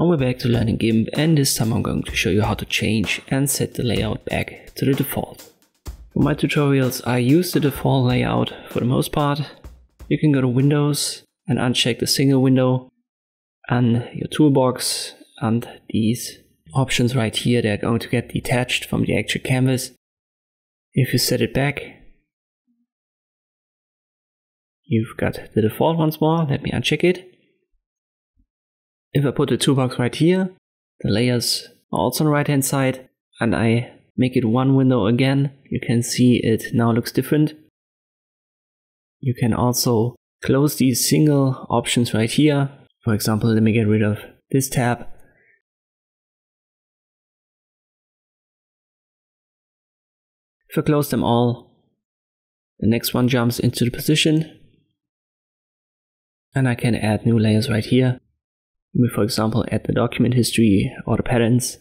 And we're back to learning GIMP and this time I'm going to show you how to change and set the layout back to the default. For my tutorials I use the default layout for the most part. You can go to Windows and uncheck the single window and your toolbox and these options right here they're going to get detached from the actual canvas. If you set it back you've got the default once more, let me uncheck it. If I put the toolbox right here, the layers are also on the right hand side, and I make it one window again, you can see it now looks different. You can also close these single options right here. For example, let me get rid of this tab. If I close them all, the next one jumps into the position. And I can add new layers right here for example, add the document history or the patterns.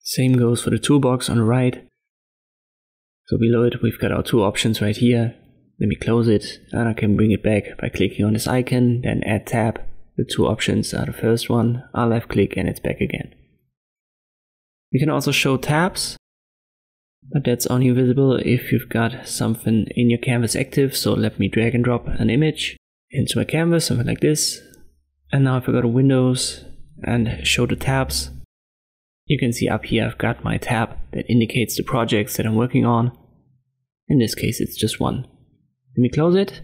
Same goes for the toolbox on the right. So below it we've got our two options right here. Let me close it and I can bring it back by clicking on this icon, then add tab. The two options are the first one, I left click and it's back again. You can also show tabs, but that's only visible if you've got something in your canvas active. So let me drag and drop an image into my canvas, something like this. And now if I go to Windows and show the tabs, you can see up here I've got my tab that indicates the projects that I'm working on. In this case, it's just one. Let me close it.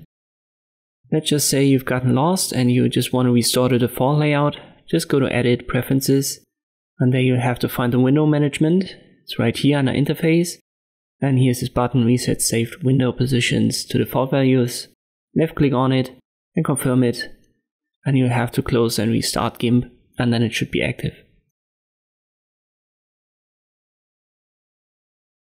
Let's just say you've gotten lost and you just want to restore the default layout. Just go to Edit, Preferences, and there you have to find the window management. It's right here on the interface. And here's this button reset saved window positions to default values. Left click on it and confirm it. And you have to close and restart GIMP and then it should be active.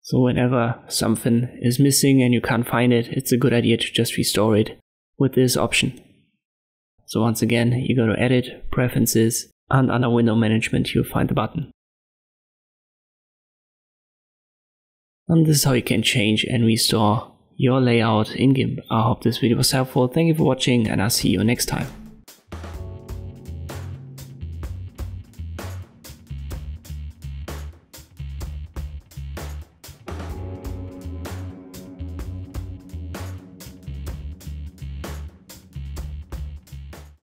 So whenever something is missing and you can't find it, it's a good idea to just restore it with this option. So once again, you go to Edit, Preferences, and under window management you'll find the button. And this is how you can change and restore your layout in GIMP. I hope this video was helpful. Thank you for watching and I'll see you next time.